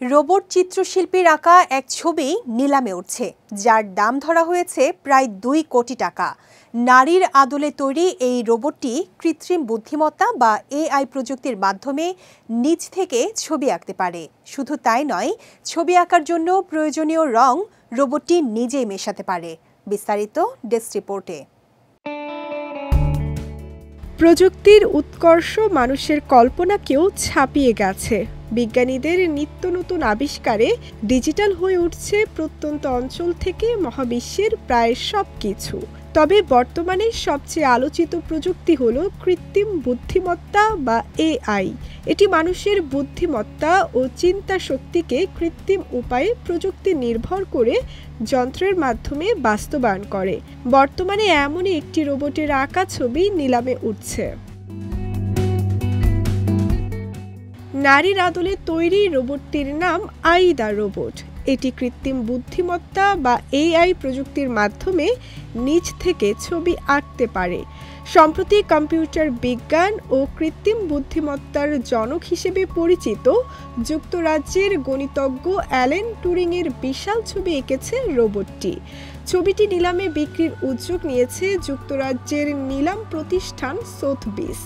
Robot চিত্রশিল্পীর আঁকা এক ছবি নিলামে উঠছে, যার দাম ধরা হয়েছে প্রায় দুই কোটি টাকা। নারীর আদলে তৈরি এই রোবটটি কৃত্রিম বুদ্ধিমত্তা বা এআই প্রযুক্তির মাধ্যমে নিজ থেকে ছবি আঁকতে পারে। শুধু তাই নয়, ছবি আঁকার জন্য প্রয়োজনীয় রং রোবটটি নিজেই মেশাতে পারে। বিস্তারিত ডেস্ক রিপোর্টে। প্রযুক্তির উৎকর্ষ মানুষের কল্পনাকেও ছাপিয়ে গেছে। বিজ্ঞানীদের নিত্য নতুন আবিষ্কারে ডিজিটাল হয়ে উঠছে প্রত্যন্ত অঞ্চল থেকে মহাবিশ্বের প্রায় সব কিছু। তবে বর্তমানে সবচেয়ে আলোচিত প্রযুক্তি হলো কৃত্রিম বুদ্ধিমত্তা বা এআই। এটি মানুষের বুদ্ধিমত্তা ও চিন্তা শক্তিকে কৃত্রিম উপায়ে প্রযুক্তি নির্ভর করে যন্ত্রের মাধ্যমে বাস্তবায়ন করে। বর্তমানে এমনই একটি রোবটের আঁকা ছবি নিলামে উঠছে। নারীর আদলে তৈরি রোবটটির নাম আইদা রোবট। এটি কৃত্রিম বুদ্ধিমত্তা বা এআই প্রযুক্তির মাধ্যমে নিজ থেকে ছবি আঁকতে পারে। সম্প্রতি কম্পিউটার বিজ্ঞান ও কৃত্রিম বুদ্ধিমত্তার জনক হিসেবে পরিচিত যুক্তরাজ্যের গণিতজ্ঞ অ্যালেন টুরিংয়ের বিশাল ছবি এঁকেছে রোবটটি। ছবিটি নিলামে বিক্রির উদ্যোগ নিয়েছে যুক্তরাজ্যের নিলাম প্রতিষ্ঠান সোথবিস,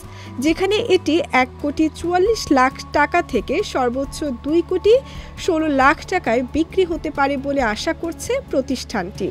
যেখানে এটি এক কোটি চুয়াল্লিশ লাখ টাকা থেকে সর্বোচ্চ দুই কোটি ষোলো লাখ টাকায় বিক্রি হতে পারে বলে আশা করছে প্রতিষ্ঠানটি।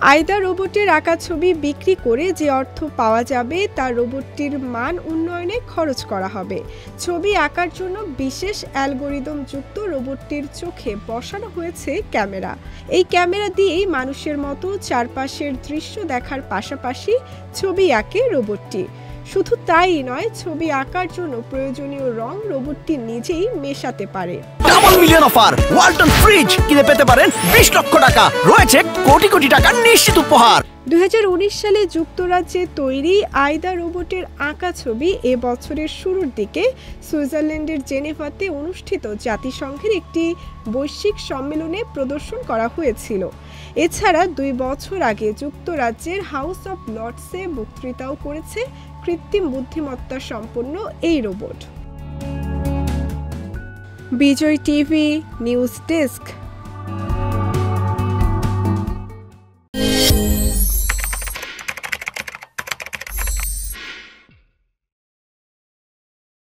আয়দা রোবটের আঁকা ছবি বিক্রি করে যে অর্থ পাওয়া যাবে তা রোবটটির মান উন্নয়নে খরচ করা হবে। ছবি আঁকার জন্য বিশেষ অ্যালগোরিদম যুক্ত রোবটটির চোখে বসানো হয়েছে ক্যামেরা। এই ক্যামেরা দিয়েই মানুষের মতো চারপাশের দৃশ্য দেখার পাশাপাশি ছবি আঁকে রোবটটি। শুধু তাই নয়, ছবি আঁকার জন্য প্রয়োজনীয় রং রোবটটি নিজেই মেশাতে পারে। Double million offer Walton fridge কিনে পেতে পারেন বিশ লক্ষ টাকা। রয়েছে কোটি কোটি টাকা নিশ্চিত উপহার। দু হাজার উনিশ সালে যুক্তরাজ্যে তৈরি আয়দা রোবটের আঁকা ছবি এ বছরের শুরুর দিকে সুইজারল্যান্ডের জেনেভাতে অনুষ্ঠিত জাতিসংঘের একটি বৈশ্বিক সম্মেলনে প্রদর্শন করা হয়েছিল। এছাড়া দুই বছর আগে যুক্তরাজ্যের হাউস অব লর্ডসে বক্তৃতাও করেছে কৃত্রিম বুদ্ধিমত্তা সম্পন্ন এই robot. Bijoy TV, news desk.